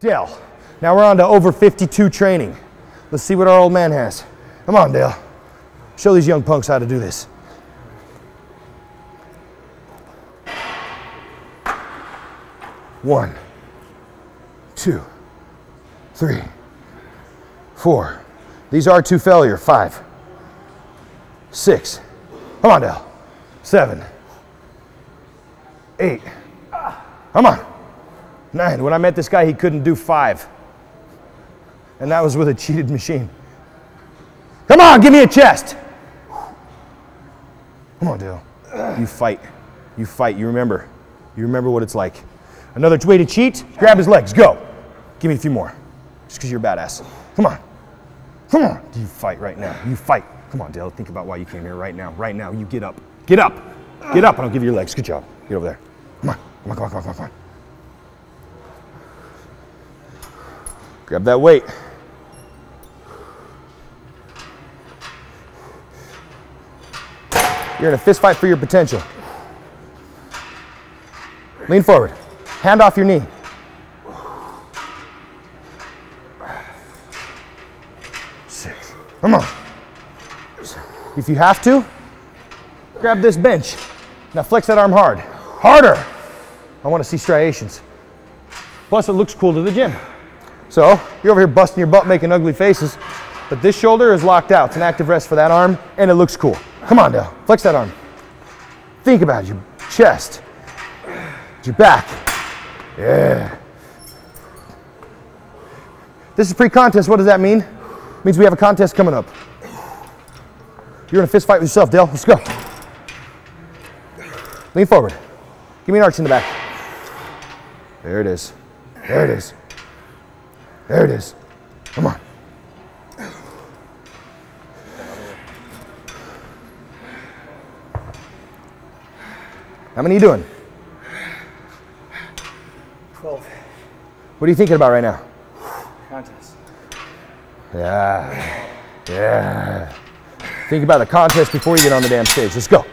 Dale, now we're on to over 52 training. Let's see what our old man has. Come on, Dale. Show these young punks how to do this. One, to, three, four. These are two failure. Five, six. Come on, Dale. Seven, eight. Come on. Nine. When I met this guy, he couldn't do five. And that was with a cheated machine. Come on, give me a chest. Come on, Dale. You fight. You fight. You remember. You remember what it's like. Another way to cheat, grab his legs. Go. Give me a few more. Just because you're a badass. Come on. Come on. You fight right now. You fight. Come on, Dale. Think about why you came here right now. Right now. You get up. Get up. Get up I don't give you your legs. Good job. Get over there. Come on. Come on, come on, come on, come on. Grab that weight. You're in a fist fight for your potential. Lean forward. Hand off your knee. Six. Come on. If you have to, grab this bench. Now flex that arm hard. Harder. I want to see striations. Plus, it looks cool to the gym. So, you're over here busting your butt, making ugly faces, but this shoulder is locked out. It's an active rest for that arm, and it looks cool. Come on, Dale. Flex that arm. Think about. Your chest, your back. Yeah. This is pre-contest. What does that mean? It means we have a contest coming up. You're in a fist fight with yourself, Dale. Let's go. Lean forward. Give me an arch in the back. There it is. There it is. There it is. Come on. How many are you doing? 12. What are you thinking about right now? Contest. Yeah. Yeah. Think about the contest before you get on the damn stage. Let's go.